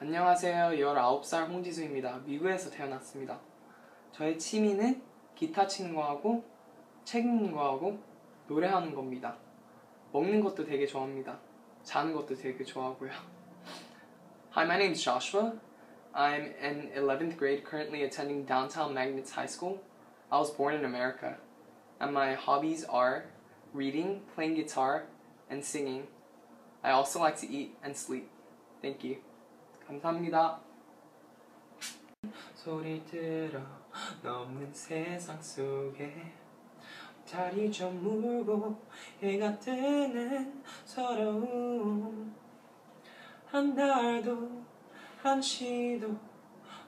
안녕하세요. 19살 홍지수입니다. 미국에서 태어났습니다. 저의 취미는 기타 치는 거하고 책 읽는 거하고 노래하는 겁니다. 먹는 것도 되게 좋아합니다. 자는 것도 되게 좋아하고요. Hi, my name is Joshua. I'm in 11th grade currently attending downtown Magnets High School. I was born in America. And my hobbies are reading, playing guitar, and singing. I also like to eat and sleep. Thank you. 감사합니다. 소리 들어 넘는 세상 속에 다리 좀 물고 해가 뜨는 서러움 한 달도 한 시도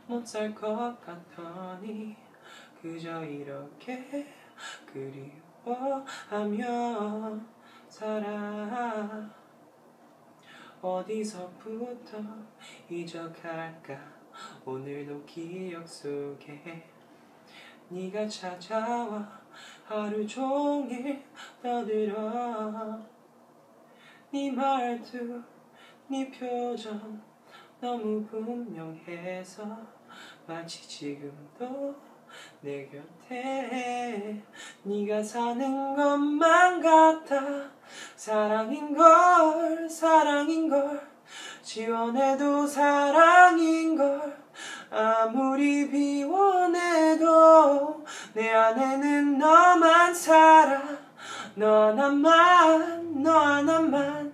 못 살 것 같더니 그저 이렇게 그리워하며 살아 어디서부터 잊어갈까? 오늘도 기억 속에 네가 찾아와 하루 종일 떠들어. 네 말투 네 표정 너무 분명해서 마치 지금도 내 곁에. 네가 사는 것만 같아 사랑인걸 사랑인걸 지원해도 사랑인걸 아무리 비워내도 내 안에는 너만 살아 너 하나만 너 하나만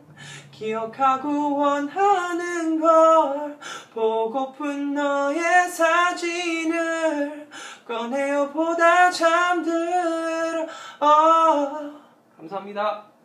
기억하고 원하는 걸 보고픈 너의 사진을 꺼내어 보다 잠들어 어. 감사합니다.